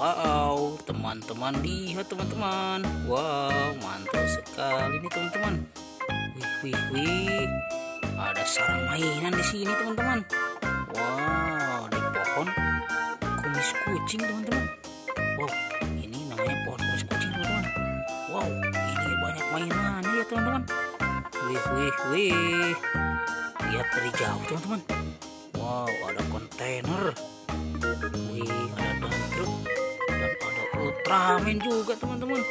Wow, teman-teman lihat teman-teman. Wow, mantap sekali nih teman-teman. Wih, wih, wih. Ada sarang mainan di sini teman-teman. Wow, di pohon kumis kucing teman-teman. Wow, ini namanya pohon kumis kucing teman-teman. Wow, ini banyak mainan ya teman-teman. Wih, wih, wih. Lihat dari jauh teman-teman. Wow, ada kontainer. Wih, ada ada Ultraman juga teman-teman.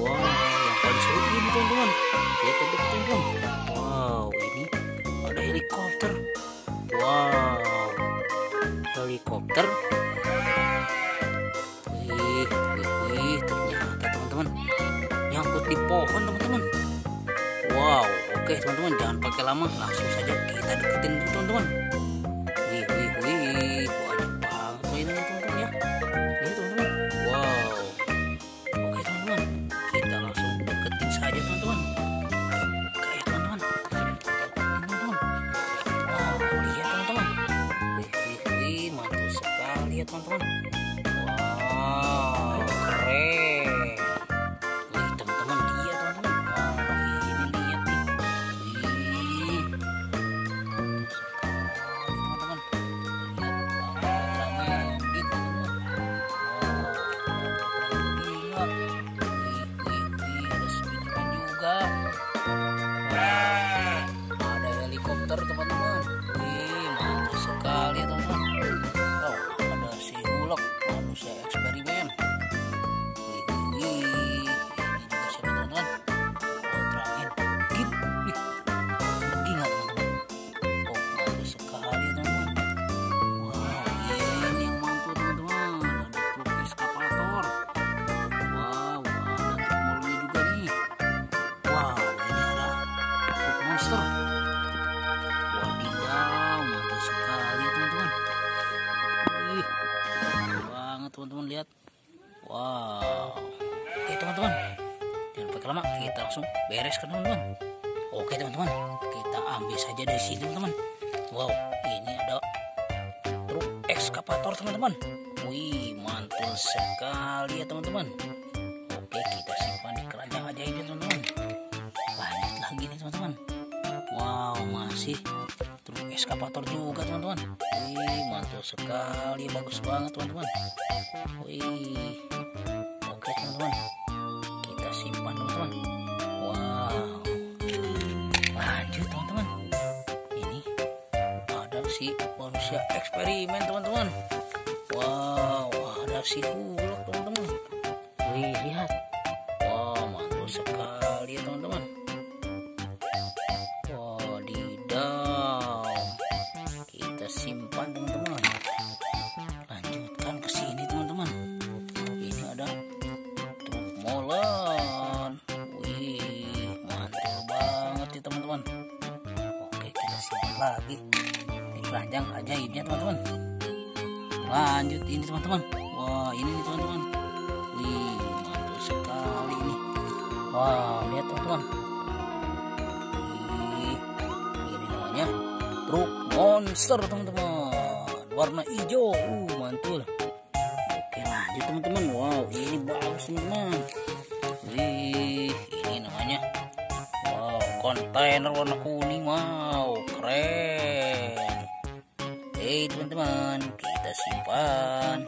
Wow, yang paling seru ini teman-teman. Lihat tadi teman-teman. Wow, ini ada helikopter. Wow, helikopter. Wih, wih, wih, ternyata teman-teman nyangkut di pohon teman-teman. Wow, oke teman-teman jangan pakai lama, langsung saja kita deketin teman-teman. Wih, wih, wih, monster. Wadidaw, mantap sekali ya teman-teman. Wih, banget teman-teman lihat. Wow. Oke teman-teman, jangan pakai lama, kita langsung bereskan teman-teman. Oke teman-teman, kita ambil saja dari sini teman-teman. Wow, ini ada truk ekskavator teman-teman. Wih, mantul sekali ya teman-teman. Wow, masih truk ekskavator juga teman-teman. Wih, mantul sekali, bagus banget teman-teman. Wih, oke teman-teman. Kita simpan teman-teman. Wow, lanjut teman-teman. Ini ada si manusia eksperimen teman-teman wow ada si Hulk teman-teman wih lihat simpan teman-teman. Lanjutkan ke sini teman-teman. Ini ada truk molen. Wih mantul banget ya teman-teman. Oke kita simpan lagi. Di keranjang ajaibnya teman-teman. Lanjut ini teman-teman. Wah ini teman-teman. Wih mantul sekali ini. Wah lihat teman-teman. Ini namanya truk monster teman-teman warna hijau uh mantul oke lanjut teman-teman wow ini bagus teman-teman wih ini namanya Wow, kontainer warna kuning. Wow, keren. Hei teman-teman, kita simpan.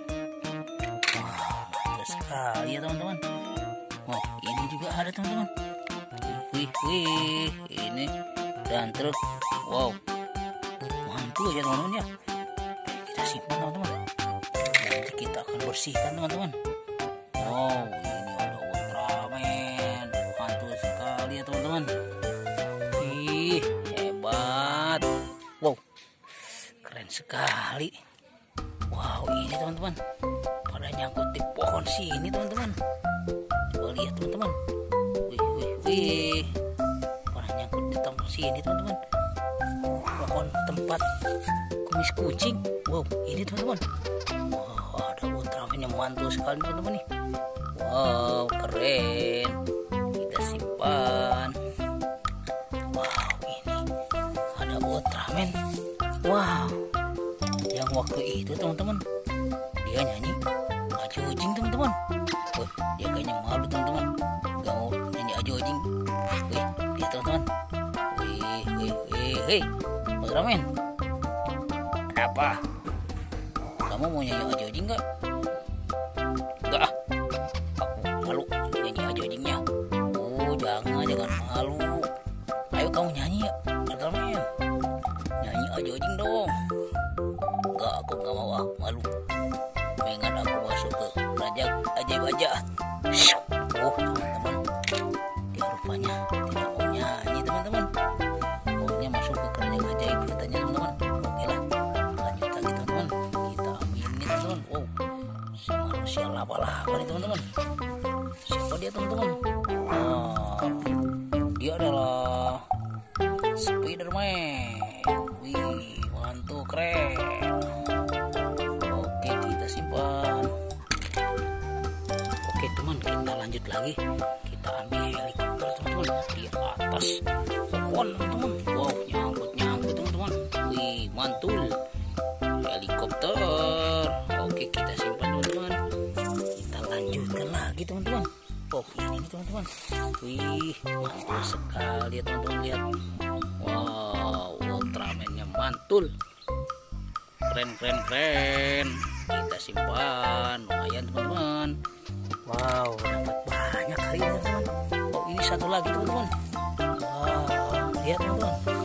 Wow, sekali ya teman-teman. Wow, ini juga ada teman-teman. Wih, wih, ini dan truk. Wow, mantul ya teman-teman ya. Kita simpan teman-teman. Nanti kita akan bersihkan teman-teman. Wow, ini ada Ultraman. Mantul sekali ya teman-teman. Ih, hebat. Wow, keren sekali. Wow, ini teman-teman. Pada nyangkut di pohon sini teman-teman. Coba lihat teman-teman. Wih, wih, wih. Pada nyangkut di tempat sini teman-teman. Pohon tempat kumis kucing. Wow, ini teman-teman. Wow, ada Ultraman yang mantul sekali teman-teman nih. Wow, keren. Kita simpan. Wow, ini ada Ultraman. Wow, yang waktu itu teman-teman dia nyanyi maju ujing teman-teman wih dia kayaknya malu teman-teman gak mau nyanyi ajo anjing wih lihat teman-teman wih wih wih hei Ultraman apa kamu mau nyanyi ajo anjing nggak? Enggak ah. Aku malu nyanyi ajo anjingnya oh jangan jangan malu. Ayo kamu nyanyi ya Ultraman nyanyi ajo anjing dong. Enggak aku nggak mau ah malu. Pengen aku masuk ke kerajaan ajaib aja. Oh laba-laba nih teman-teman? Siapa dia teman-teman? Ah dia adalah Spiderman. Wih mantu keren. Oke kita simpan. Oke teman kita lanjut lagi. Kita ambil helikopter teman-teman Di atas pohon teman-teman. Wow nyangkut-nyangkut teman-teman. Wih mantul. Helikopter Oh ini teman-teman. Wih mantul sekali ya teman-teman lihat. Wow Ultramannya mantul. Keren keren keren. Kita simpan. Lumayan teman-teman. Wow dapat banyak hari ini teman oh ini satu lagi teman-teman. Wow lihat teman-teman